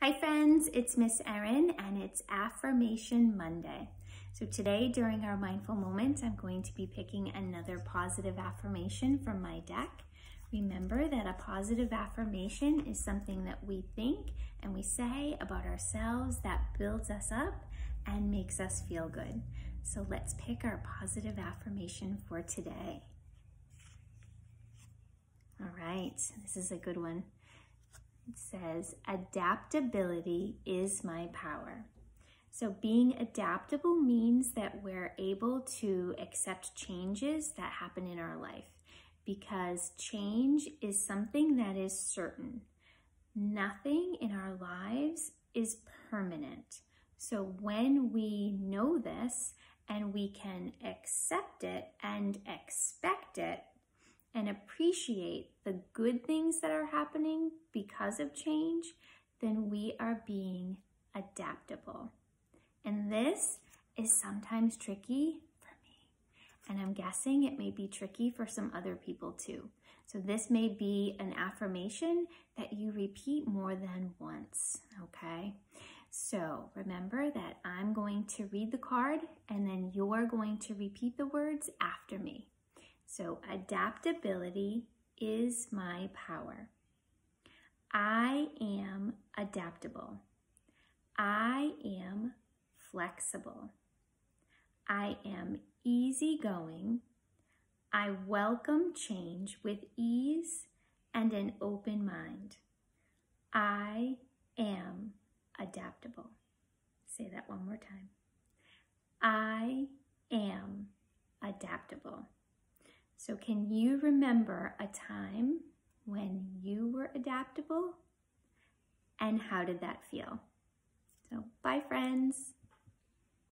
Hi friends, it's Miss Erin and it's Affirmation Monday. So today during our mindful moment, I'm going to be picking another positive affirmation from my deck. Remember that a positive affirmation is something that we think and we say about ourselves that builds us up and makes us feel good. So let's pick our positive affirmation for today. All right, this is a good one. Says, adaptability is my power. So being adaptable means that we're able to accept changes that happen in our life because change is something that is certain. Nothing in our lives is permanent. So when we know this and we can accept it and expect it, and appreciate the good things that are happening because of change, then we are being adaptable. And this is sometimes tricky for me. And I'm guessing it may be tricky for some other people too. So this may be an affirmation that you repeat more than once, okay? So remember that I'm going to read the card and then you're going to repeat the words after me. So adaptability is my power. I am adaptable. I am flexible. I am easygoing. I welcome change with ease and an open mind. I am adaptable. Say that one more time. I am adaptable. So can you remember a time when you were adaptable and how did that feel? So bye friends.